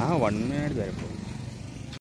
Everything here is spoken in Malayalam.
ആ വൺ മിനിറ്റ് തരപ്പോൾ